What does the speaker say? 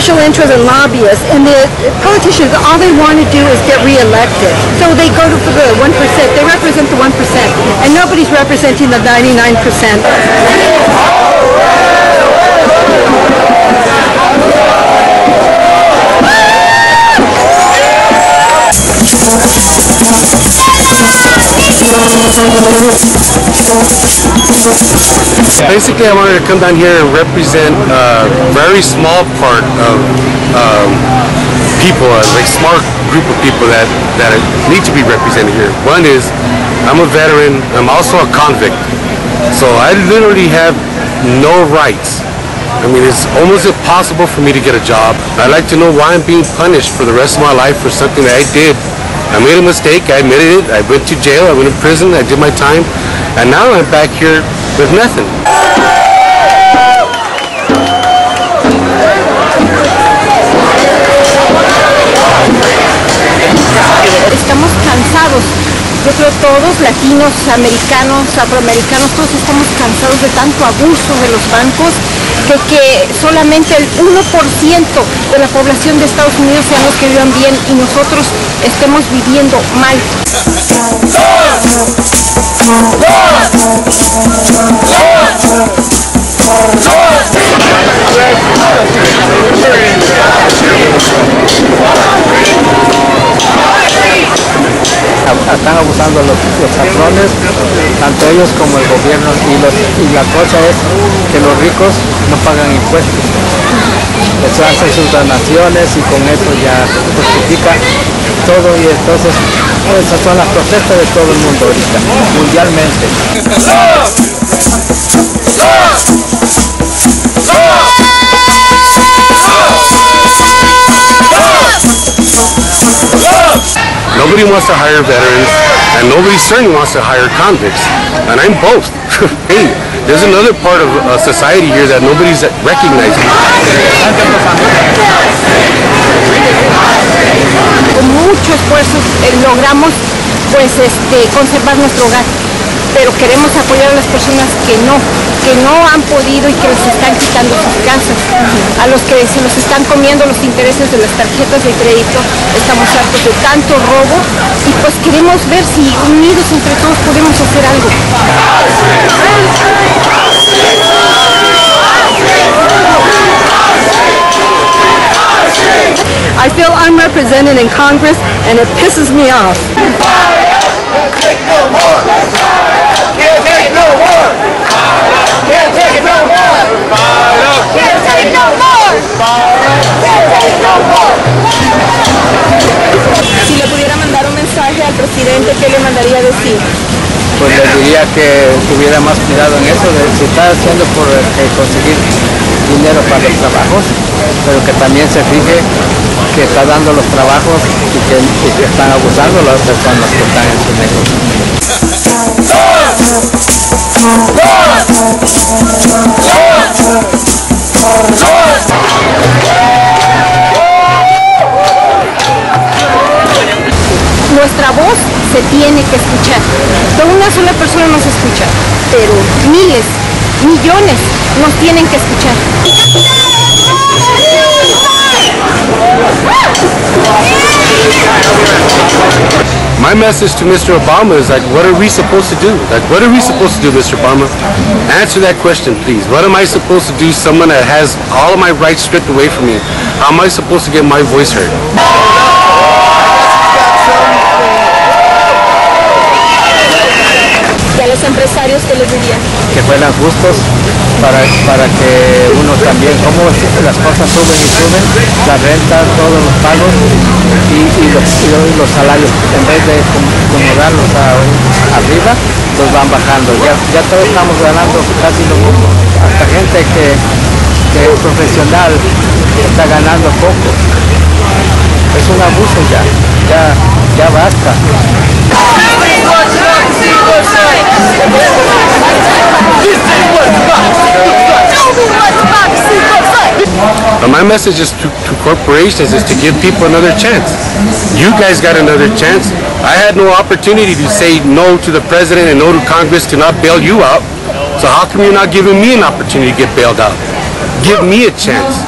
special interests and lobbyists, and the politicians, all they want to do is get reelected. So they go to for the 1%. They represent the 1%, and nobody's representing the 99%. Basically, I wanted to come down here and represent a very small part of um, people, a like smart group of people that, that need to be represented here. One is, I'm a veteran, I'm also a convict. So I literally have no rights. I mean, it's almost impossible for me to get a job. I'd like to know why I'm being punished for the rest of my life for something that I did. I made a mistake, I admitted it, I went to jail, I went to prison, I did my time, and now I'm back here with nothing. Yo creo todos, latinos, americanos, afroamericanos, todos estamos cansados de tanto abuso de los bancos, de que solamente el 1% de la población de Estados Unidos sean los que vivan bien y nosotros estemos viviendo mal. Abusando los, los patrones, tanto ellos como el gobierno, y, los, y la cosa es que los ricos no pagan impuestos. Les hacen sus donaciones y con eso ya justifica todo y entonces esas son las protestas de todo el mundo ahorita, mundialmente. Nobody wants to hire veterans, and nobody certainly wants to hire convicts. And I'm both. hey, there's another part of uh, society here that nobody's recognizing. Con mucho esfuerzo eh, logramos pues este conservar nuestro hogar. Pero queremos apoyar a las personas que no, que no han podido y que les están quitando sus casas, a los que se los están comiendo los intereses de las tarjetas de crédito, estamos hartos de tanto robo y pues queremos ver si unidos entre todos podemos hacer algo. I feel unrepresented in Congress and it pisses me off. Que tuviera más cuidado en eso, de si está haciendo por eh, conseguir dinero para los trabajos, pero que también se fije que está dando los trabajos y que, y que están abusando las personas que están en su negocio. Nuestra voz se tiene que escuchar. De una sola persona no se escucha, pero miles, millones nos tienen que escuchar. My message to Mr. Obama is like, what are we supposed to do? Like, what are we supposed to do, Mr. Obama? Answer that question, please. What am I supposed to do? Someone that has all of my rights stripped away from me. How am I supposed to get my voice heard? ¿Qué les diría? que fueran justos para, para que uno también, como las cosas suben y suben, la renta, todos los pagos y, y los, y los- salarios, en vez de com- acomodarlos a- arriba, los van bajando. Ya, ya todos estamos ganando casi lo mismo. Hasta gente que, que es profesional está ganando poco. Es un abuso ya, ya, ya basta. My message is to, to corporations is to give people another chance. You guys got another chance. I had no opportunity to say no to the president and no to Congress to not bail you out. So how come you're not giving me an opportunity to get bailed out? give me a chance.